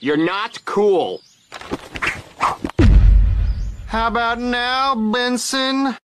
You're not cool. How about now, Benson?